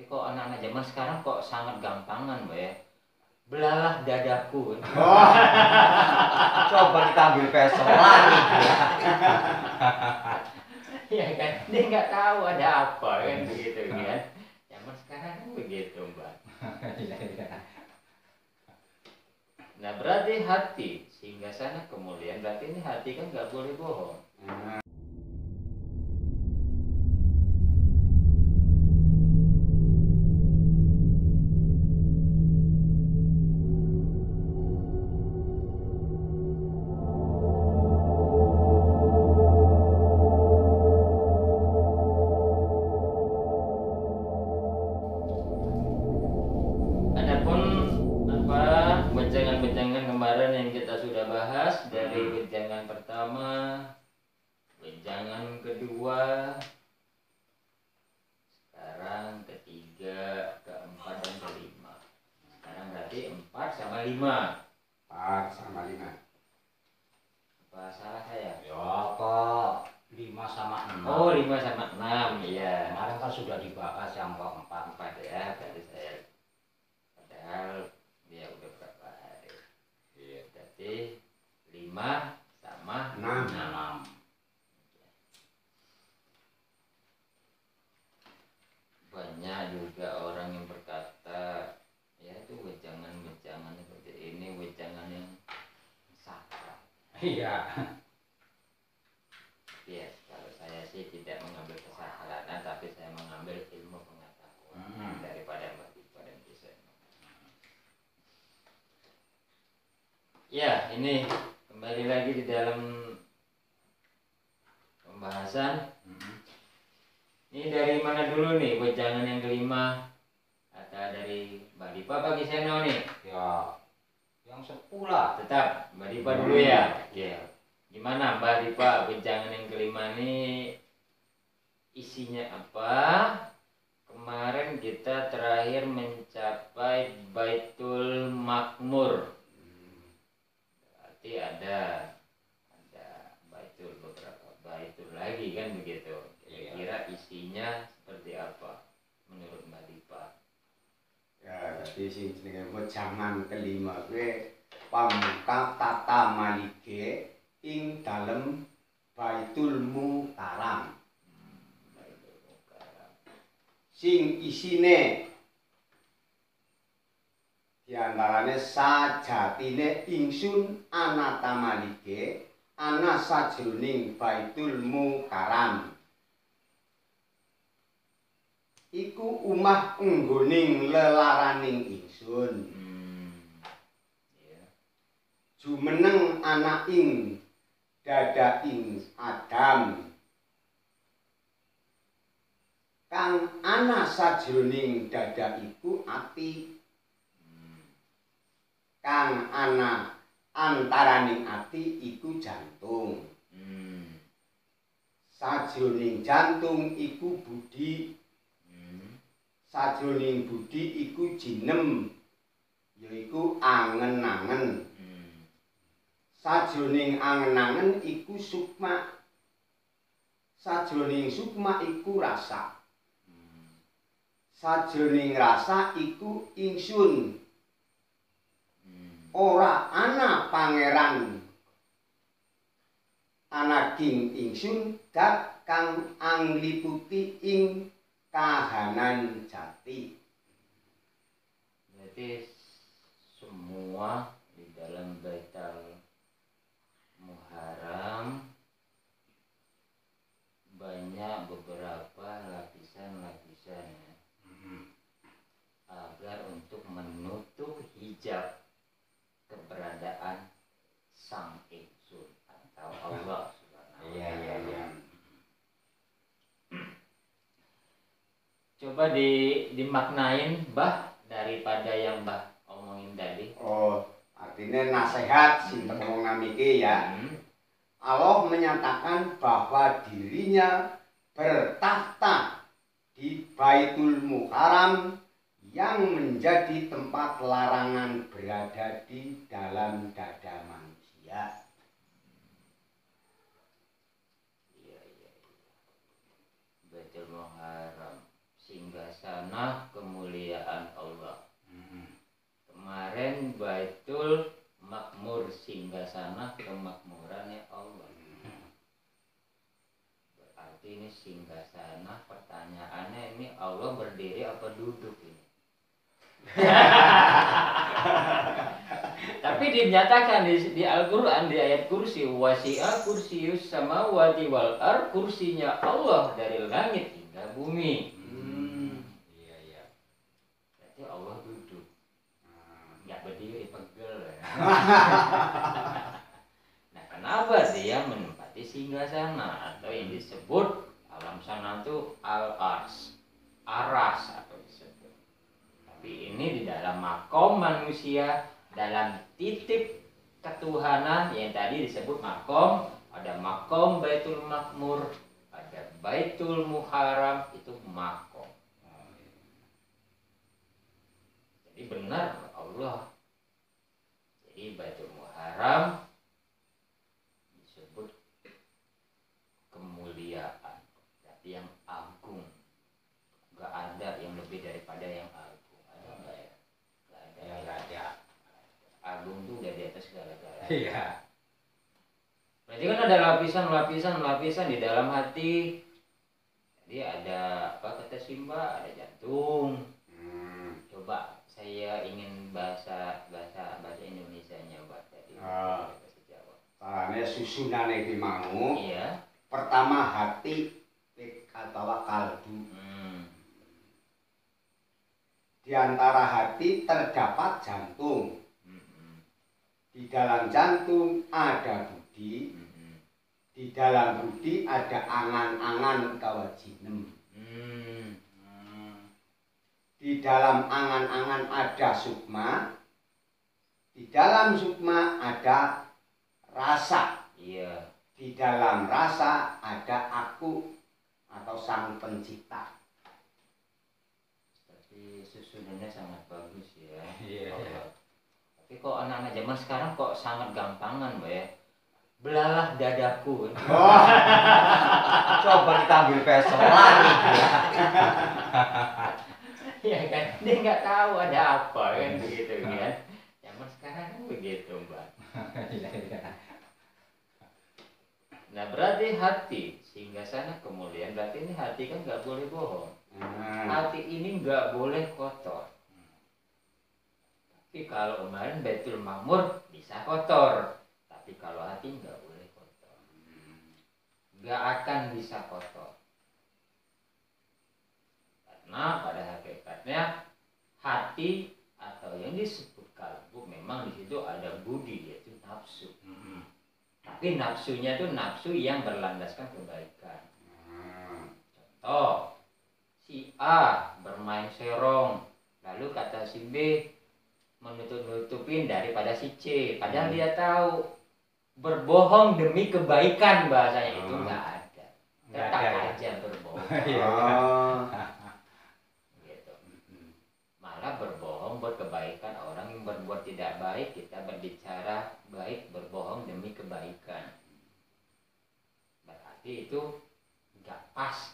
Tapi kok anak-anak zaman sekarang kok sangat gampangan, Mbak ya. Belalah dadaku. Oh, coba kita ambil peso lagi. ya kan? Dia nggak tahu ada apa kan begitu kan. Zaman sekarang kan begitu, Mbak. Iya, iya. Nah, berarti hati sehingga sana kemuliaan berarti ini hati kan nggak boleh bohong. Adapun Iya. ya kalau saya sih tidak mengambil kesakralan tapi saya mengambil ilmu pengetahuan Hmm. daripada Dipa dan Kisah ya ini kembali lagi di dalam pembahasan Mm-mm. Ini dari mana dulu nih wejangan yang kelima? Atau dari Mbak Dipa apa Kiseno nih? Ya sepuluh Tetap Mbak Dipa dulu ya. Oke. Gimana Mbak Dipa wejangan yang kelima nih isinya apa? Kemarin kita terakhir mencapai Baitul Makmur. Berarti ada ada Baitul beberapa Baitul lagi kan begitu. Kira-kira isinya seperti apa menurut Mbak Dipa? Ya, tapi sing jenenge wejangan kelima kuwi pamuka tata malige ing dalem Baitul Mukarram. Sing isine diantarane sajatine ingsun anata malige ana sajroning Baitul Mukarram. Iku umah enggoning lelaraning ingsun. Jumeneng ana ing dadaing Adam kang ana sajroning dada iku ati kang ana antaraning ati iku jantung Hmm. sajroning jantung iku budi Hmm. sajroning budi iku jinem yaiku angen-angen. Sajroning angen-angen iku sukma. Sajroning sukma iku rasa. Sajroning rasa iku ingsun. Ora ana pangeran. Anaking ingsun dat kang angliputi ing kahanan jati. Berarti semua di dalam Baitul banyak beberapa lapisan-lapisan ya, agar untuk menutup hijab keberadaan Sang Ingsun atau Allah Subhanahu wa Iya iya Ta'ala. iya. Coba di dimaknain bah daripada yang bah omongin tadi. oh artinya nasihat sing ngomong namike ya Hmm. Allah menyatakan bahwa dirinya bertahta di Baitul Muharram yang menjadi tempat larangan berada di dalam dada manusia. Iya iya iya. Baitul Muharram singgah singgasana kemuliaan Allah. Hmm. Kemarin Baitul Makmur singgasana kemakmurannya Allah. Ini singgasana pertanyaannya ini Allah berdiri apa duduk ini? Tapi dinyatakan di, di Al-Quran di ayat kursi wasi'a kursius sama wati wal ar kursinya Allah dari langit hingga bumi. Hmm. Iya iya. Berarti Allah duduk, Hmm. nggak berdiri pegel. ya. nah kenapa dia menempati singgasana atau yang disebut alam sana itu al ars, aras atau disebut. Tapi ini di dalam makom manusia dalam titik ketuhanan yang tadi disebut makom ada makom baitul makmur ada baitul muharam itu makom jadi benar Allah jadi baitul muharam disebut kemuliaan tapi yang agung nggak ada yang lebih daripada yang agung ada nggak ya nggak ada Ya nggak ada. agung tuh udah di atas segala-galanya Iya. Berarti kan ada lapisan-lapisan lapisan di dalam hati. Jadi ada apa kata Simba, ada jantung. Hmm. Coba saya ingin bahasa bahasa bahasa Indonesianya buat tadi. Ah. Bahasa Jawa. Caranya susunane iki mau. Iya. Pertama hati atau kalbu. Hmm. Di antara hati terdapat jantung. Di dalam jantung ada budi. Hmm. Di dalam budi ada angan-angan utawa jinem. Hmm. Di dalam angan-angan ada sukma. Di dalam sukma ada rasa. Iya. Di dalam rasa ada aku atau sang pencipta. Tapi susunannya sangat bagus ya. Iya. Tapi kok anak-anak zaman sekarang kok sangat gampangan, Mbak ya. Belalah dadaku. Oh. Coba kita ambil peso dia. ya kan dia nggak tahu ada apa kan begitu kan zaman sekarang kan begitu mbak nah berarti hati sehingga sana kemuliaan berarti ini hati kan nggak boleh bohong Hmm. hati ini nggak boleh kotor tapi kalau kemarin betul makmur bisa kotor tapi kalau hati nggak boleh kotor nggak akan bisa kotor karena pada hakikatnya hati atau yang disebut kalbu memang di situ ada budi yaitu nafsu Hmm. tapi nafsunya itu nafsu yang berlandaskan kebaikan Hmm. contoh si A bermain serong lalu kata si B menutup-nutupin daripada si C padahal Hmm. dia tahu berbohong demi kebaikan bahasanya itu Hmm. nggak ada Nggak tetap ada ya. aja berbohong Iya. Oh. gitu malah berbohong buat kebaikan orang yang berbuat tidak baik kita berbicara baik berbohong demi kebaikan berarti itu nggak pas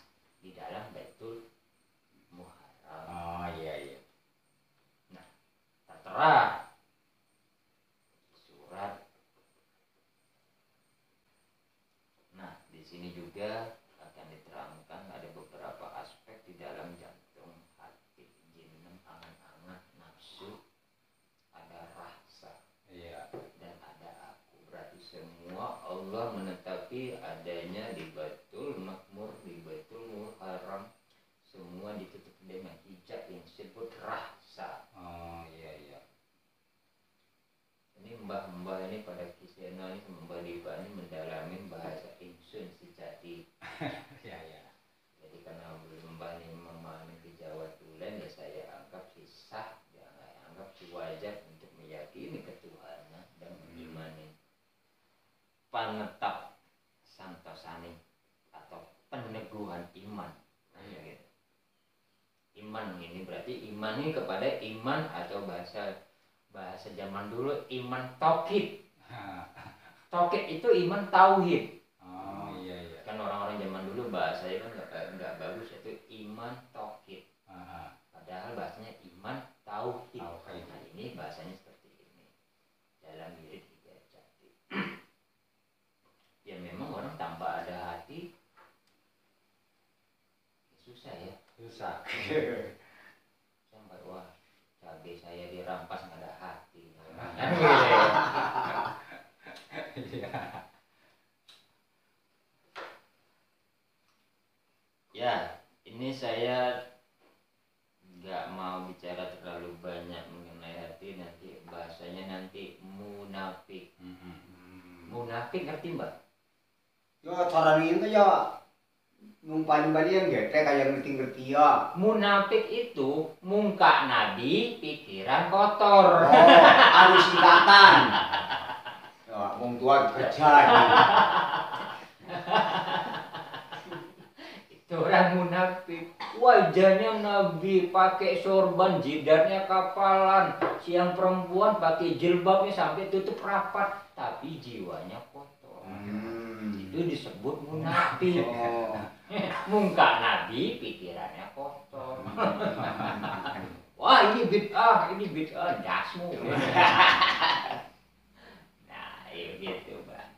ini kepada iman atau bahasa bahasa zaman dulu iman tauhid. Tauhid itu iman tauhid. Oh iya iya. Kan orang-orang zaman dulu bahasanya kan nggak nggak bagus itu iman tauhid. Padahal bahasanya iman tauhid. tauhid. Nah ini bahasanya seperti ini dalam diri tiga jati. ya memang orang tanpa ada hati ya susah ya. Susah. ya ngumpulin balian gede kayak ngerti-ngerti ya. munafik itu muka nabi pikiran kotor. Oh, anu singkatan. Ya, wong tua kerja itu orang munafik. Wajahnya nabi pakai sorban jidatnya kapalan. Siang perempuan pakai jilbabnya sampai tutup rapat. Tapi jiwanya kotor. Hmm. Itu disebut munafik Oh. muka nabi pikirannya kotor. Wah ini bid'ah ini bid'ah dasmu nah iya gitu mbak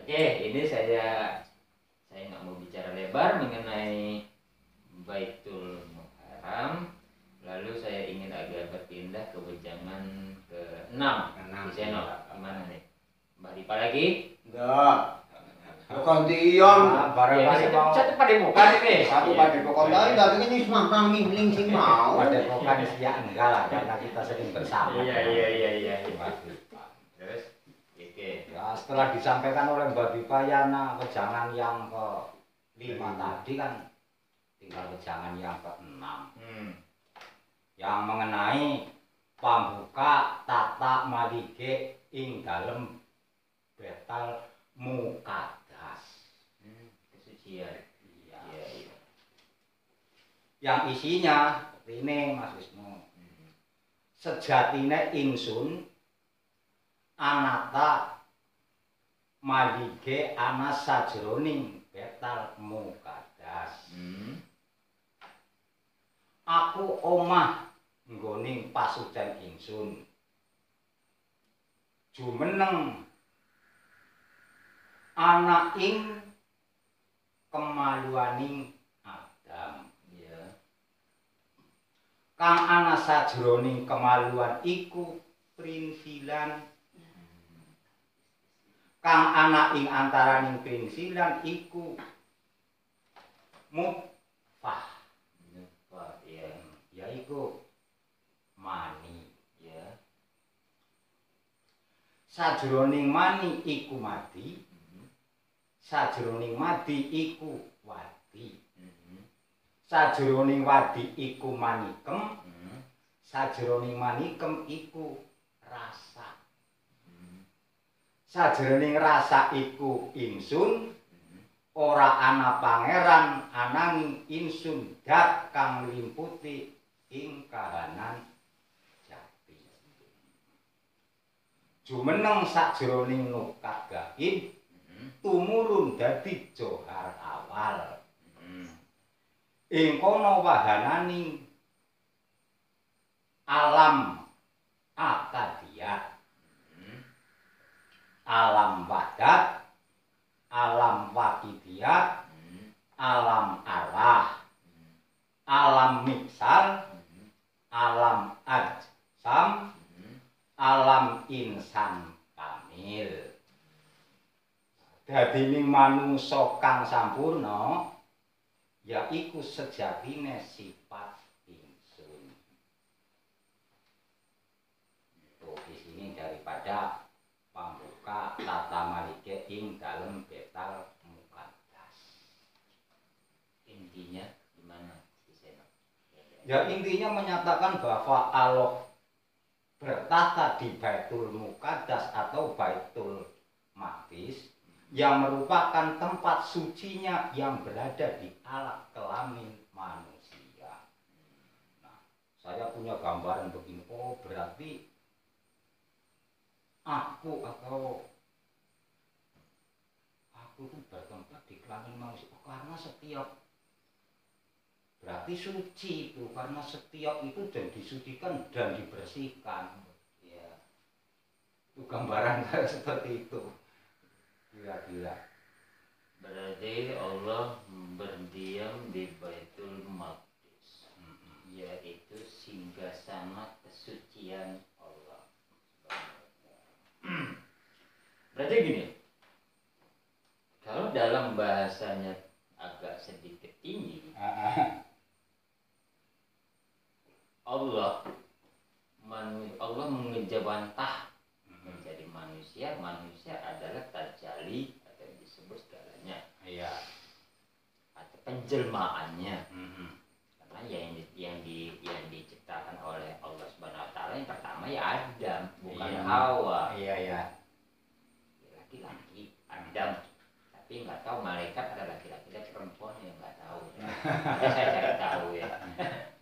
oke ini saya saya nggak mau bicara lebar mengenai baitul muharram. Lalu saya ingin agak berpindah ke wejangan ke enam. Enam. di Seno gimana nih mbak lagi Enggak. Bukan diam. Nah, bareng Ya, kali satu, mau satu pada muka nih Satu Iya. pada pokok lain tapi ini semua kang mingling sing mau. pada bukan ya enggak lah karena kita sering bersama. Iya iya iya iya. Terus, oke. Ya, setelah disampaikan oleh Mbak Dipa Yana wejangan yang ke lima tadi kan tinggal wejangan yang ke enam Hmm. yang mengenai pambuka tata malige ing dalem betal mukadas. Hmm. Kesucian. Iya. Iya iya. Yang isinya ini Mas Wisnu. Hmm. Sejatine ingsun anata malige ana sajroning betal mukadas. Hmm. Aku omah nggoning pasujan ingsun. Jumeneng ana ing kemaluaning Adam. Iya. Kang ana sajroning kemaluan iku prinsilan kang ana ing antaraning prinsilan iku mufah Lupa. Iya. yaiku mani Iya. sajroning mani iku Hmm. Sajroning madi iku wadi Hmm. sajroning wadi iku manikem Hmm. sajroning manikem iku rasa Hmm. sajroning rasa iku ingsun Hmm. ora ana pangeran ananging ingsun dat kang limputi ing kahanan jati jumeneng sajroning nukat gaib Hmm. Tumurun dadi johar awal Hmm. ing kono wahananing alam manungsa kang sampurna yaiku sejatine sifat ingsun itu di sini daripada pambuka tata malike ing dalem betal mukadas Intinya gimana? Ya intinya menyatakan bahwa Allah bertata di Baitul Muqaddas atau Baitul Maqdis yang merupakan tempat sucinya yang berada di alat kelamin manusia. Nah, saya punya gambaran begini. Oh, berarti aku atau aku itu bertempat di kelamin manusia Oh, karena setiap berarti suci itu karena setiap itu dan disucikan dan dibersihkan ya itu gambaran seperti itu gila-gila. Berarti Allah berdiam di Baitul Maqdis. Yaitu singgasana kesucian Allah. Berarti gini kalau dalam bahasanya agak sedikit tinggi Allah manu- Allah mengejawantah menjadi manusia manusia adalah terjali atau disebut segalanya iya atau penjelmaannya Mhm. karena yang di, yang di yang diciptakan oleh Allah Subhanahu Wa Taala yang pertama ya Adam bukan Iya. Hawa iya ya laki-laki Adam tapi nggak tahu malaikat ada laki-laki dan perempuan yang nggak tahu Nanti saya cari tahu ya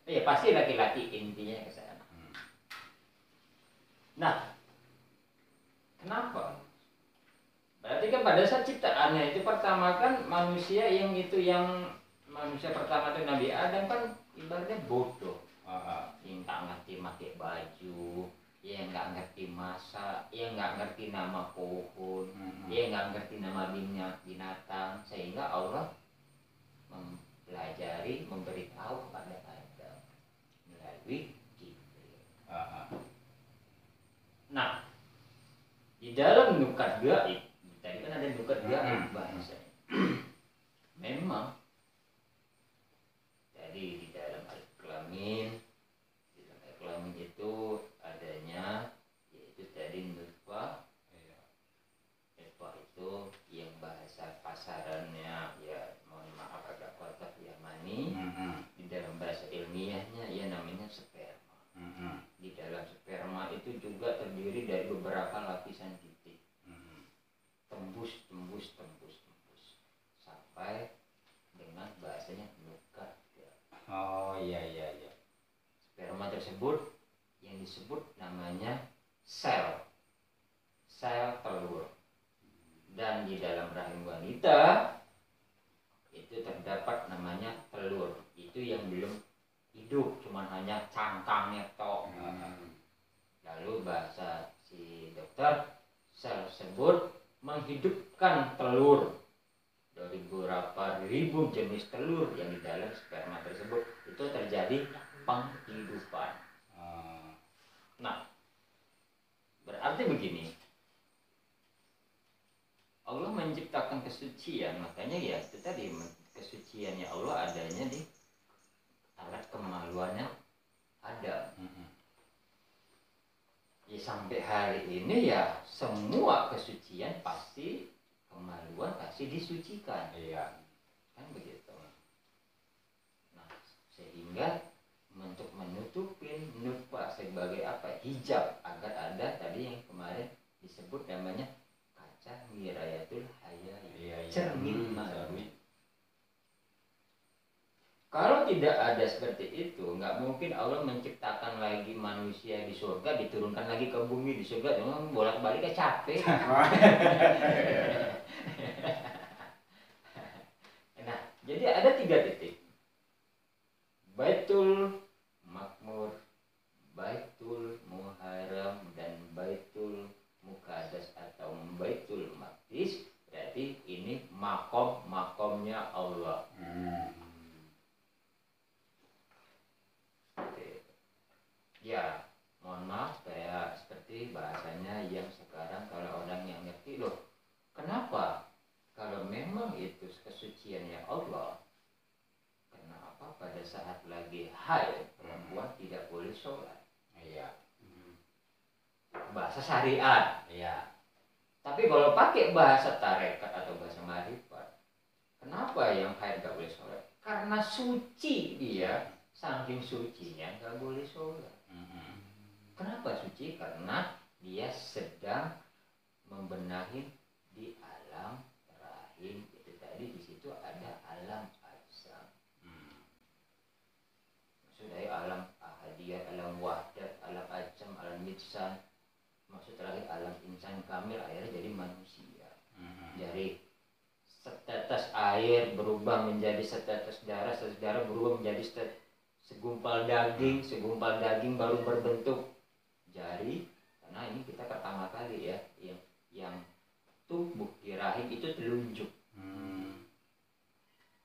ya pasti laki-laki intinya ke sana Hmm. nah kenapa kan pada saat ciptaannya itu pertama kan manusia yang itu yang manusia pertama itu Nabi Adam kan ibaratnya bodoh yang nggak ngerti pakai baju yang nggak ngerti masak yang nggak ngerti nama pohon Mhm. dia nggak ngerti nama bina- binatang sehingga Allah mempelajari memberitahu kepada Adam melalui Jibril. Ah, ah. Nah, di dalam nukat gaib nukat gaib Hmm. bahasanya. Memang tadi di dalam al kelamin di dalam al kelamin itu adanya yaitu tadi nutfah Iya. Nutfah itu yang bahasa pasarannya ya mohon maaf agak kotor ya mani di dalam bahasa ilmiahnya ya namanya sperma di dalam sperma itu juga terdiri dari beberapa lapisan titik Mhm. tembus tembus tembus tembus sampai dengan bahasanya nukat oh iya iya iya sperma tersebut yang disebut namanya sel. Sel telur. Dan di dalam rahim wanita itu terdapat namanya telur. Itu yang belum hidup cuman hanya cangkangnya tok. Mhm. lalu bahasa si dokter sel tersebut menghidupkan telur. Dari beberapa ribu jenis telur yang di dalam sperma tersebut itu terjadi penghidupan Nah, berarti begini. Allah menciptakan kesucian, makanya ya itu tadi kesuciannya Allah adanya di alat kemaluannya ada. Ya sampai hari ini ya semua kesucian pasti kemaluan pasti disucikan, iya kan begitu. Nah, sehingga untuk menutupin nutfah sebagai apa? Hijab. Agar ada tadi yang kemarin disebut namanya kaca mirayatul hayal iya iya. Cermin, Hmm, cermin. kalau tidak ada seperti itu nggak mungkin Allah menciptakan lagi manusia di surga diturunkan lagi ke bumi di surga memang bolak balik capek nah jadi ada tiga titik Baitul Makmur Baitul Muharram dan Baitul Mukadas atau Baitul Maqdis berarti ini makom makomnya Allah Hmm. Oke. ya mohon maaf saya seperti bahasanya yang sekarang kalau orang yang ngerti loh kenapa memang itu kesuciannya Allah. Kenapa pada saat lagi haid perempuan tidak boleh sholat. Iya. Bahasa syariat. Iya. Tapi kalau pakai bahasa tarekat atau bahasa marifat kenapa yang haid gak boleh sholat? Karena suci. Dia saking sucinya gak boleh sholat. Mhm. Kenapa suci? Karena dia sedang membenahi di alam rahim. dari alam ahadiyah, alam wahdat, alam ajam, alam nidsan maksud terakhir alam insan kamil akhirnya jadi manusia. Hmm. dari setetes air berubah menjadi setetes darah setetes darah berubah menjadi segumpal daging hmm. segumpal daging baru berbentuk jari. Karena ini kita pertama kali ya yang yang tubuh di rahim itu telunjuk. Hmm.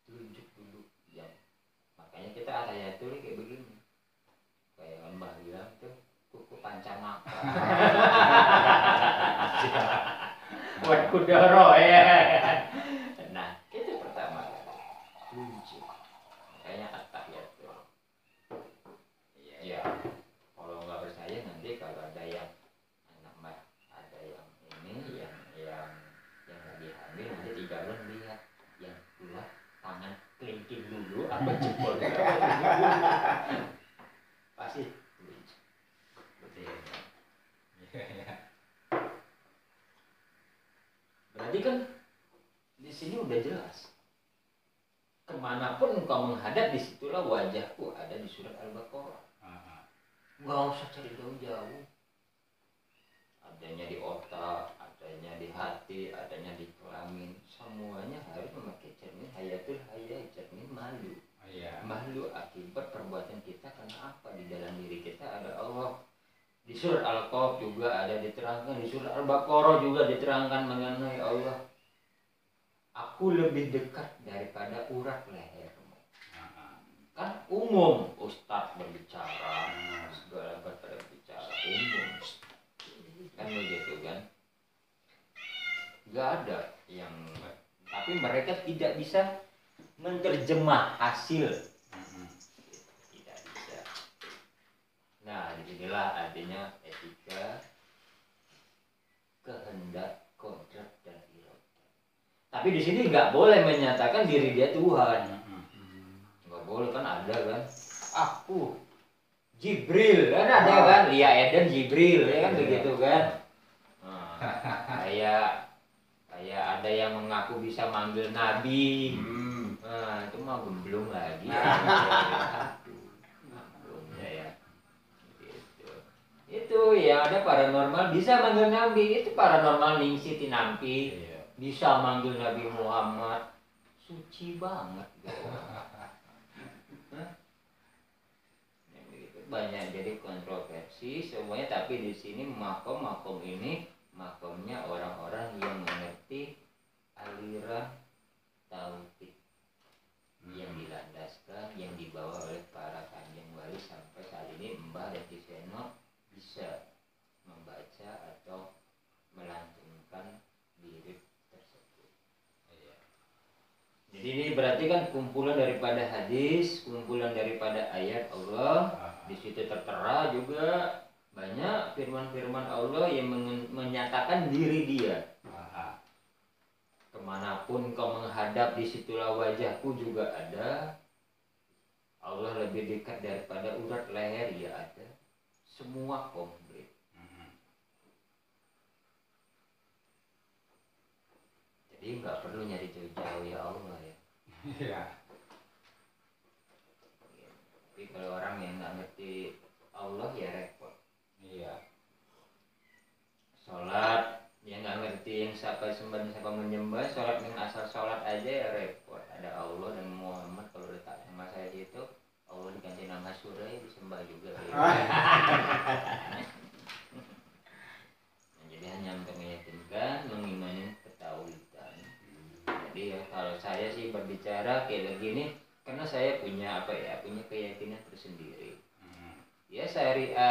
telunjuk dulu ya makanya kita ada ya kayak begini. Buat kudoro ya. Nah itu pertama. Kunci. Makanya at-tahiyat tuh. Iya ya kalau nggak percaya nanti kalau ada yang anak mbak ada yang ini yang yang yang lagi hamil nanti tiga bulan lihat. Yang keluar tangan kelingking dulu apa jempol. Pasti Seperti itu. berarti kan di sini udah jelas menghadap di situlah wajahku ada di surat al-baqarah. Nggak usah cari jauh-jauh. Adanya di otak adanya di hati adanya di kelamin. Semuanya harus memakai cermin hayatul haya cermin malu. Iya. malu akibat perbuatan kita karena apa? Di dalam diri kita ada Allah. Di surat Al-Qaf juga ada diterangkan di surat Al-Baqarah juga diterangkan mengenai Allah. Aku lebih dekat daripada urat lehermu. kan umum. Ustadz berbicara segala berbicara umum. Kan begitu kan? Nggak ada yang tapi mereka tidak bisa menerjemah hasil. Tidak bisa. Nah di sinilah artinya etika kehendak kodrat dan iroda tapi di sini nggak boleh menyatakan diri dia Tuhan boleh kan ada kan. Aku Jibril. Kan ada kan? Lia Eden Jibril ya kan Iya. begitu kan? Nah, kayak kayak ada yang mengaku bisa manggil nabi. Hmm. nah itu mah belum lagi. Ya ya. Gitu. itu ya ada paranormal bisa manggil nabi. Itu paranormal ningsi tinampi. Iya. bisa manggil Nabi Muhammad. Suci banget. gitu. Hah? Ya, begitu. Banyak jadi kontroversi semuanya tapi di sini makom makom ini makomnya orang-orang yang mengerti aliran tauhid yang dilandaskan yang dibawa oleh para kanjeng wali sampai saat ini Mbah dan Kiseno bisa membaca atau melantunkan diri tersebut. Iya. Jadi ini berarti kan kumpulan daripada hadis, kumpulan daripada ayat Allah. Di situ tertera juga banyak firman-firman Allah yang menyatakan diri dia. Aha. Ke mana pun kau menghadap, di situlah wajahku juga ada. Allah lebih dekat daripada urat leher, ya ada. Semua komplit. Mhm. Jadi nggak perlu nyari jauh-jauh ya Allah ya. Iya. Tapi kalau orang yang nggak ngerti Allah ya repot. Iya. Sholat yang nggak ngerti yang siapa sembah dan siapa menyembah, sholat yang asal sholat aja ya repot. Ada Allah dan Muhammad kalau letak sama saya itu Allah diganti nama surah ya disembah juga jadi hanya untuk meyakinkan, mengimani ketahuidan. Jadi ya, kalau saya sih berbicara kayak begini karena saya punya apa ya, punya keyakinan tersendiri. Mhm. Ya syariat, ya